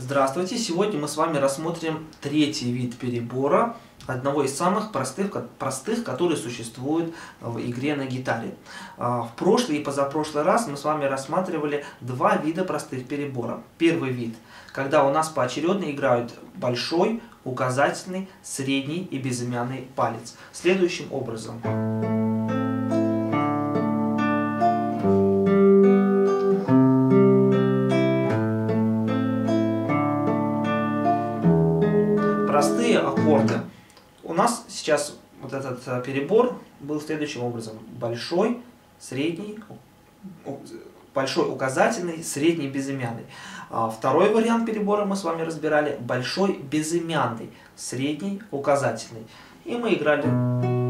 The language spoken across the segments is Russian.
Здравствуйте! Сегодня мы с вами рассмотрим третий вид перебора, одного из самых простых, простых который существует в игре на гитаре. А, в прошлый и позапрошлый раз мы с вами рассматривали два вида простых перебора. Первый вид, когда у нас поочередно играют большой, указательный, средний и безымянный палец. Следующим образом. Простые аккорды. У нас сейчас вот этот э, перебор был следующим образом. Большой, средний, большой указательный, средний безымянный. А второй вариант перебора мы с вами разбирали. Большой безымянный, средний указательный. И мы играли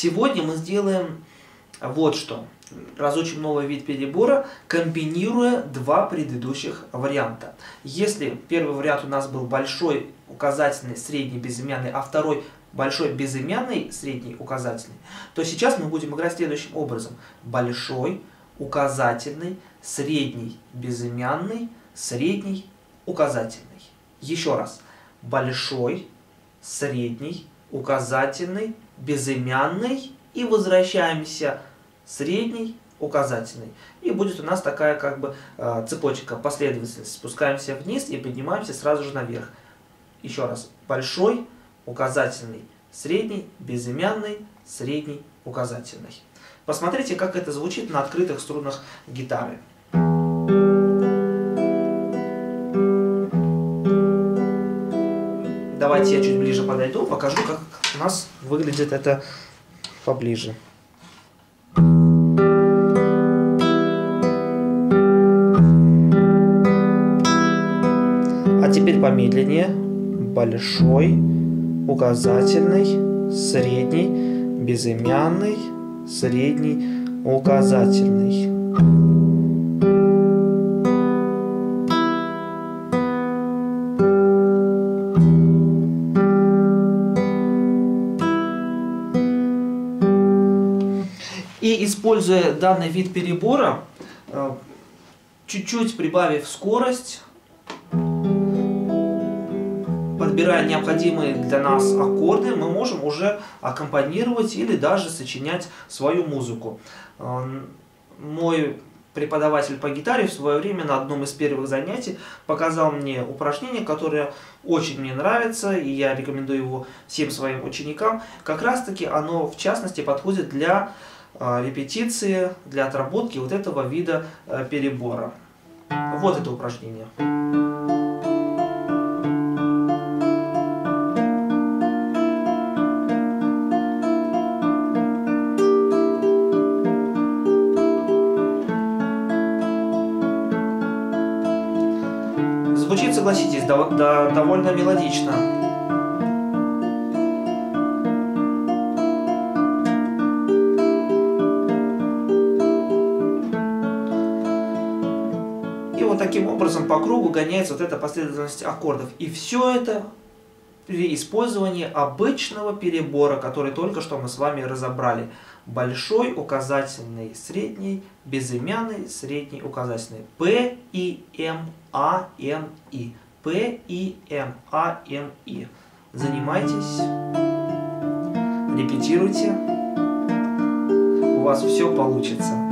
Сегодня мы сделаем вот что. Разучим новый вид перебора, комбинируя два предыдущих варианта. Если первый вариант у нас был большой указательный, средний, безымянный, а второй большой безымянный, средний, указательный, то сейчас мы будем играть следующим образом. Большой, указательный, средний, безымянный, средний, указательный. Еще раз. Большой, средний, указательный, безымянный и возвращаемся средний, указательный. И будет у нас такая как бы э, цепочка, последовательность. Спускаемся вниз и поднимаемся сразу же наверх. Еще раз. Большой, указательный, средний, безымянный, средний, указательный. Посмотрите, как это звучит на открытых струнах гитары. Давайте я чуть ближе подойду, покажу, как у нас выглядит это поближе. А теперь помедленнее. Большой, указательный, средний, безымянный, средний, указательный. Используя данный вид перебора, э, чуть-чуть прибавив скорость, подбирая необходимые для нас аккорды, мы можем уже аккомпанировать или даже сочинять свою музыку. Э, мой преподаватель по гитаре в свое время на одном из первых занятий показал мне упражнение, которое очень мне нравится, и я рекомендую его всем своим ученикам. Как раз таки оно в частности подходит для репетиции для отработки вот этого вида э, перебора. Вот это упражнение. Звучит, согласитесь, довольно мелодично. Таким образом по кругу гоняется вот эта последовательность аккордов. И все это при использовании обычного перебора, который только что мы с вами разобрали. Большой, указательный, средний, безымянный, средний, указательный. П, И, М, А, М, И. П, И, М, А, М, И. Занимайтесь, репетируйте, у вас все получится.